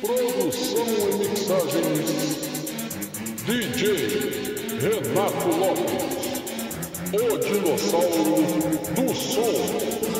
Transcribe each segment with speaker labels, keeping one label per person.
Speaker 1: Produção e mixagens DJ Renato Lopes, o dinossauro do som.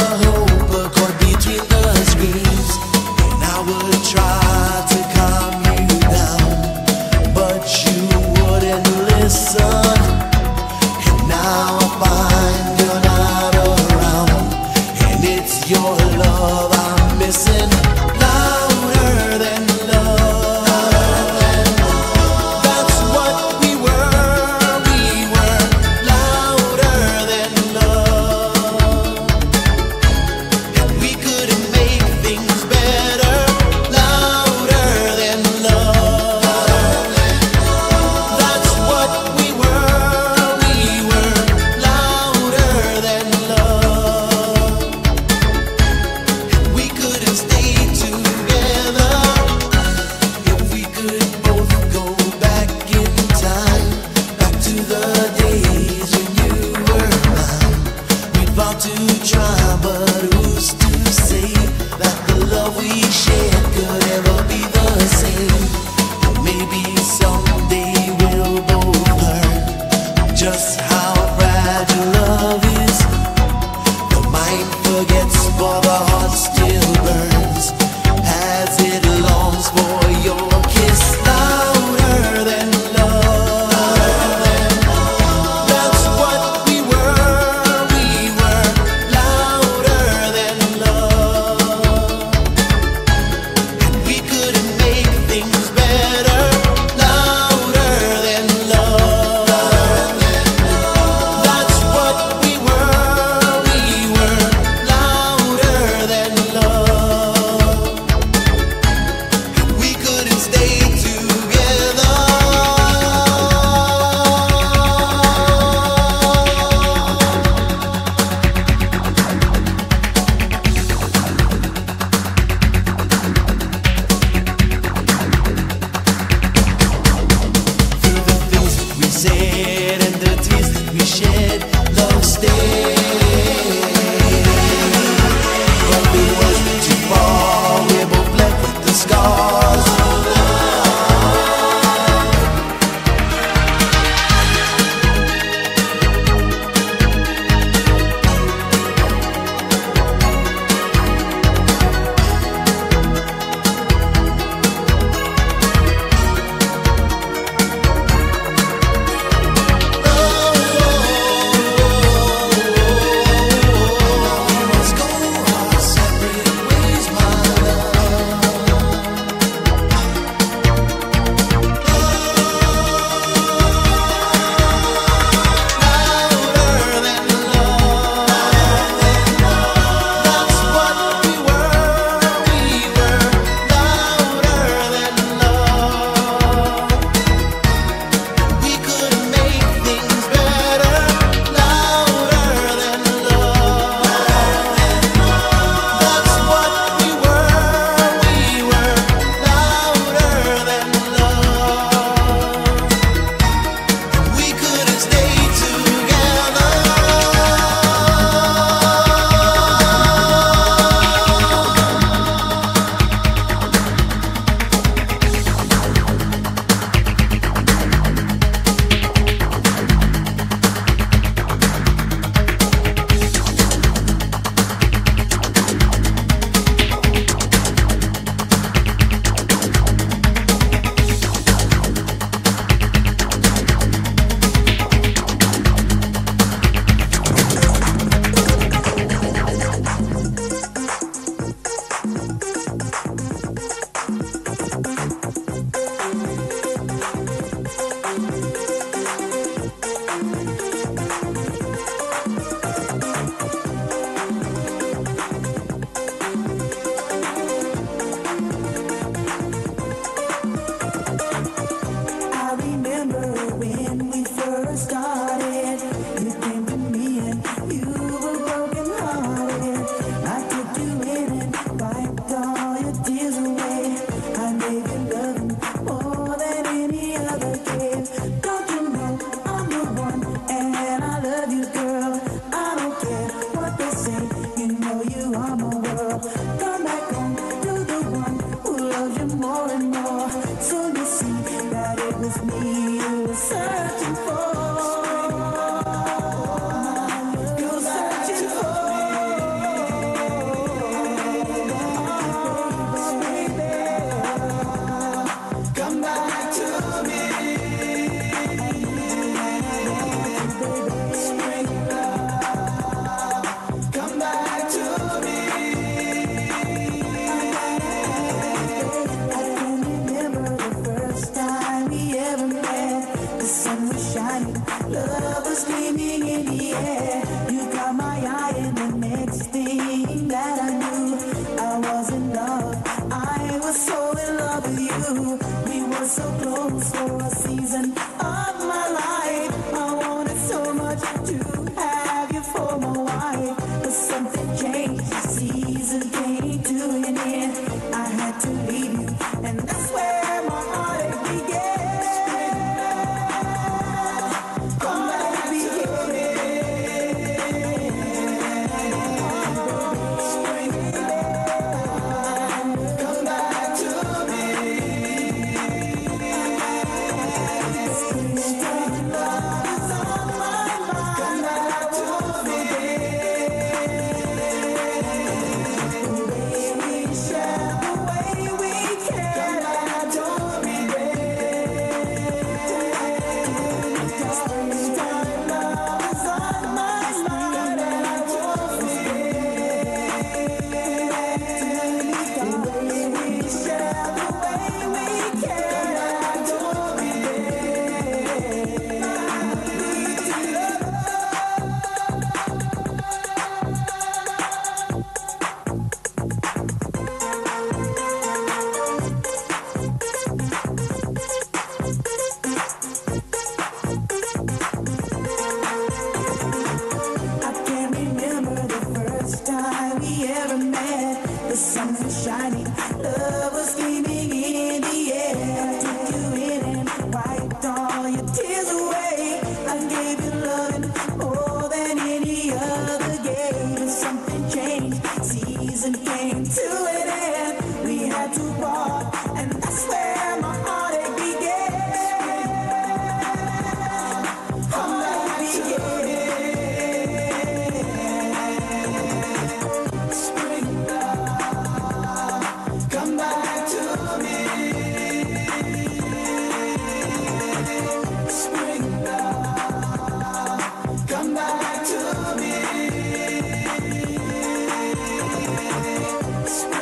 Speaker 2: Thanks.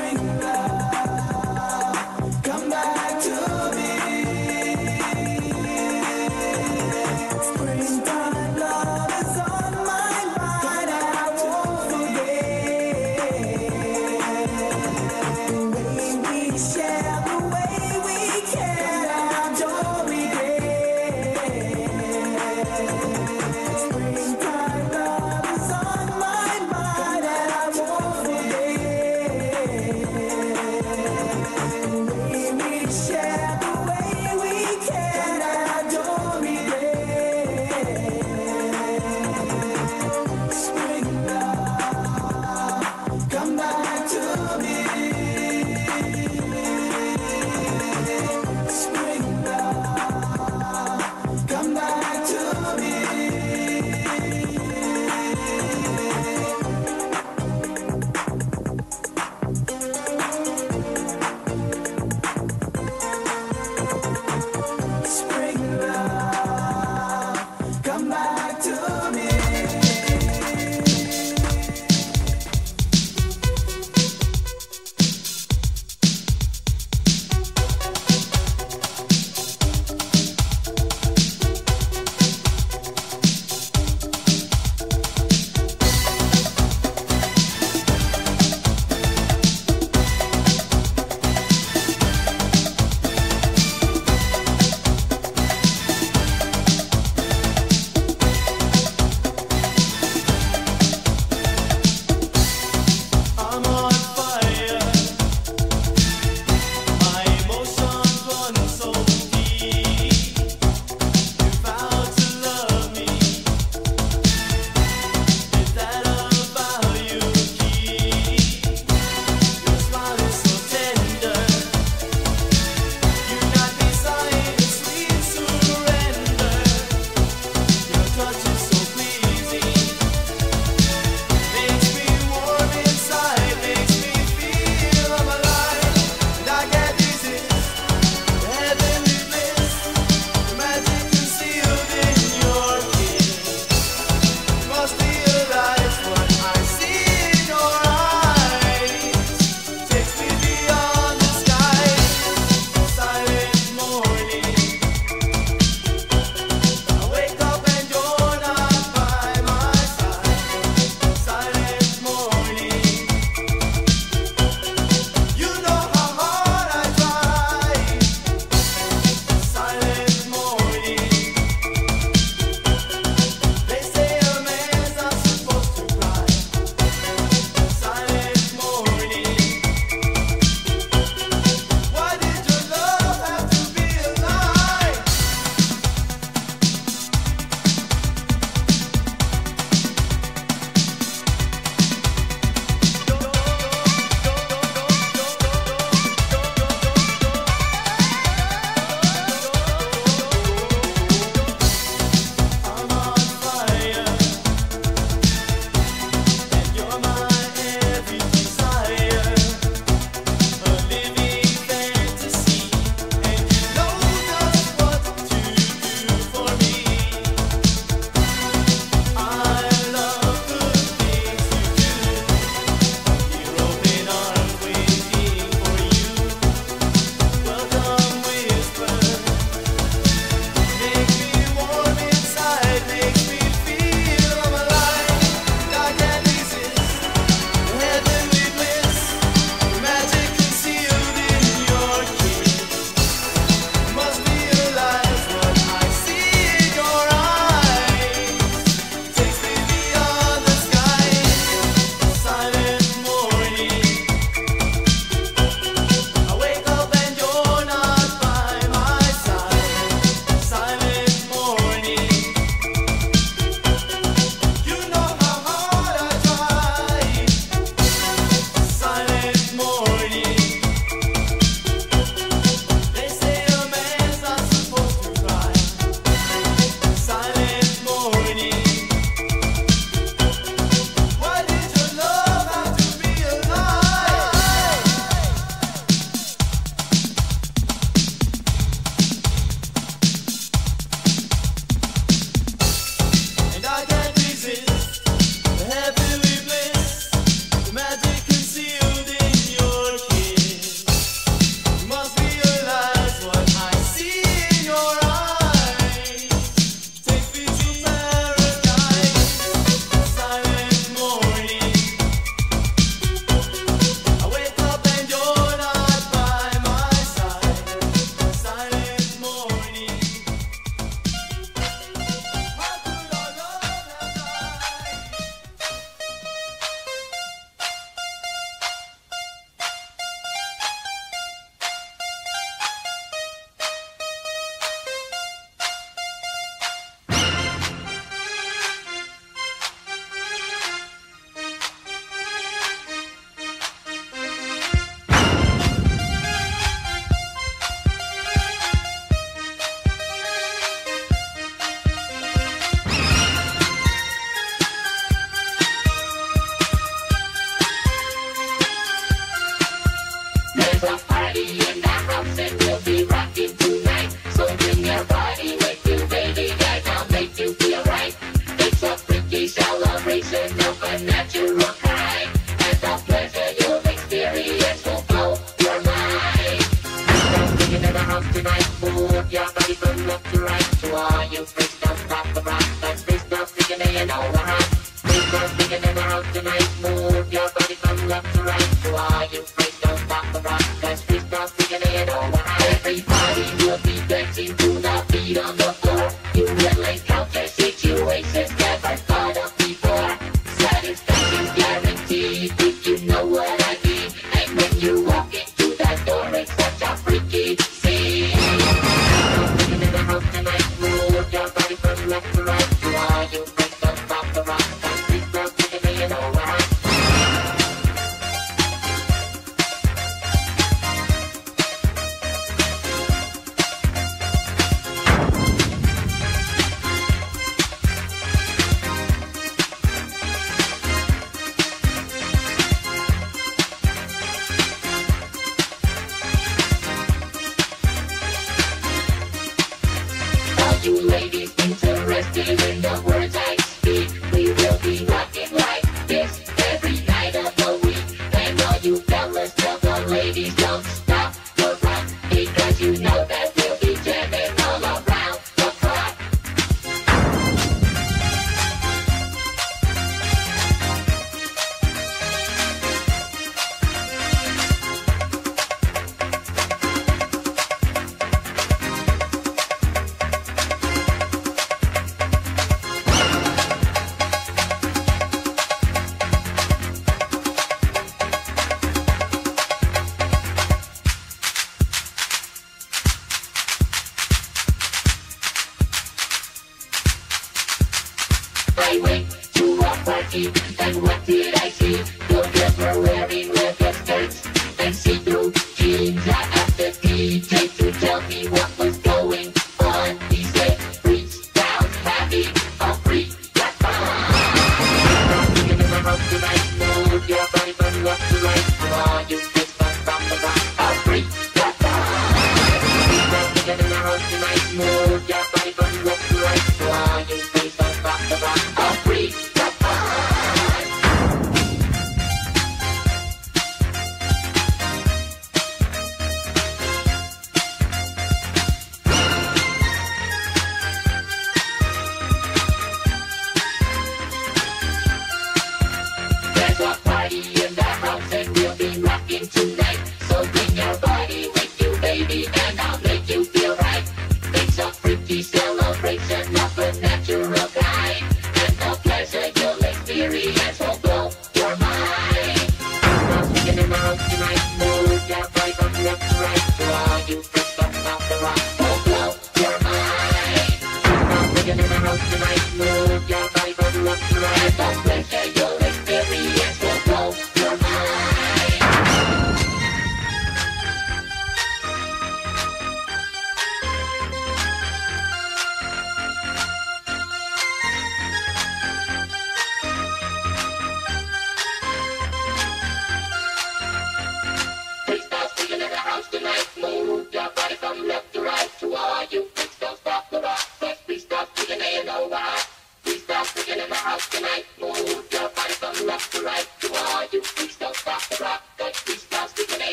Speaker 2: Thank you.